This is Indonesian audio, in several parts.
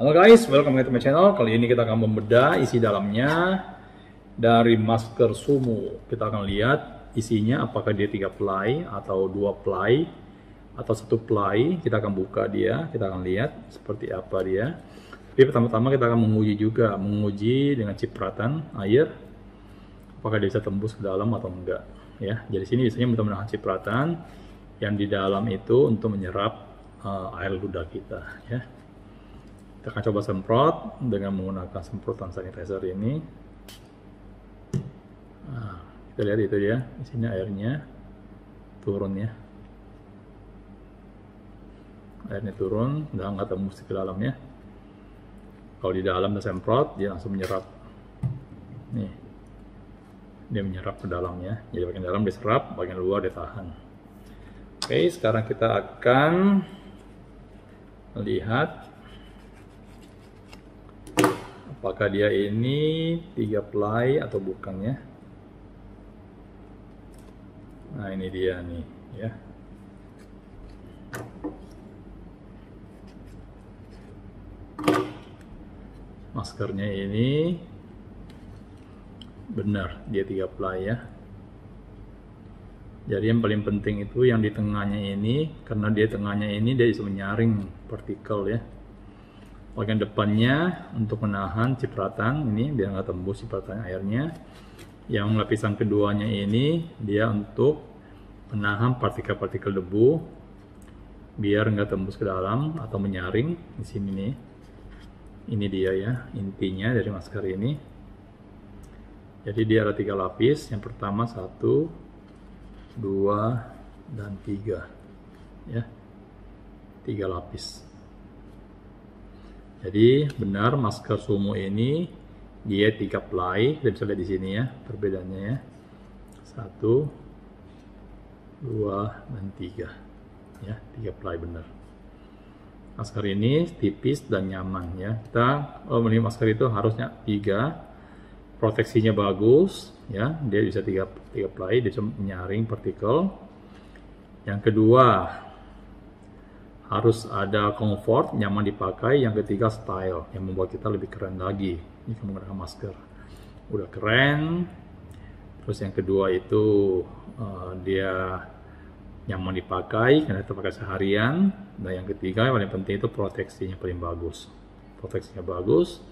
Halo guys, welcome back to my channel. Kali ini kita akan membedah isi dalamnya dari masker sumo. Kita akan lihat isinya apakah dia tiga ply atau dua ply atau satu ply. Kita akan buka dia, kita akan lihat seperti apa dia. Tapi pertama-tama kita akan menguji juga, menguji dengan cipratan air apakah dia bisa tembus ke dalam atau enggak ya. Jadi sini biasanya menahan cipratan yang di dalam itu untuk menyerap uh, air ludah kita ya. Kita akan coba semprot dengan menggunakan semprotan sanitizer ini. Nah, kita lihat itu ya, di sini airnya turun ya. Airnya turun, udah nggak tembus ke dalamnya. Kalau di dalam kita semprot, dia langsung menyerap. Nih, dia menyerap ke dalamnya. Jadi bagian dalam diserap, bagian luar ditahan. Oke, sekarang kita akan lihat apakah dia ini tiga ply atau bukan ya? Nah ini dia nih ya. Maskernya ini benar dia tiga ply ya. Jadi yang paling penting itu yang di tengahnya ini karena dia tengahnya ini dia bisa menyaring partikel ya bagian depannya untuk menahan cipratan ini biar nggak tembus cipratan airnya yang lapisan keduanya ini dia untuk menahan partikel-partikel debu biar nggak tembus ke dalam atau menyaring di sini nih. Ini dia ya intinya dari masker ini. Jadi dia ada tiga lapis yang pertama satu dua dan tiga. Ya tiga lapis jadi benar masker sumo ini dia tiga ply, kita bisa lihat di sini ya perbedaannya ya. Satu, dua, dan tiga. Ya, tiga ply benar. Masker ini tipis dan nyaman ya. Kita oh ini masker itu harusnya tiga, proteksinya bagus ya. Dia bisa tiga tiga ply, dia bisa menyaring partikel. Yang kedua, harus ada comfort, nyaman dipakai. Yang ketiga style, yang membuat kita lebih keren lagi. Ini menggunakan masker, udah keren. Terus yang kedua itu uh, dia nyaman dipakai karena kita pakai seharian. Dan yang ketiga yang paling penting itu proteksinya paling bagus. Proteksinya bagus,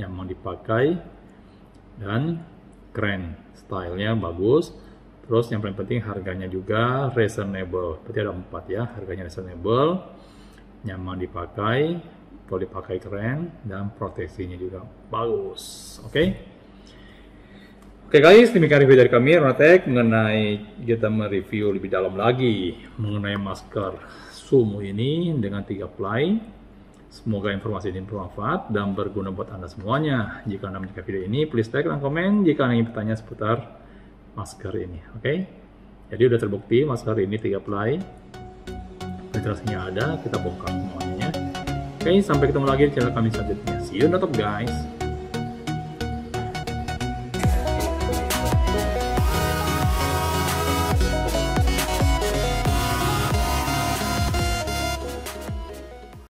nyaman dipakai dan keren, stylenya bagus. Terus yang paling penting harganya juga reasonable. Berarti ada empat ya, harganya reasonable, nyaman dipakai, kalau dipakai keren, dan proteksinya juga bagus. Oke? Okay? Oke okay guys, demikian review dari kami Ronatek mengenai kita mereview lebih dalam lagi mengenai masker Sumo ini dengan tiga ply. Semoga informasi ini bermanfaat dan berguna buat Anda semuanya. Jika Anda menyukai video ini, please like dan komen jika Anda ingin bertanya seputar masker ini oke? Okay? jadi udah terbukti masker ini tiga ply. Penetrasinya ada kita bongkar semuanya. Oke okay, sampai ketemu lagi di channel kami selanjutnya. See you on top guys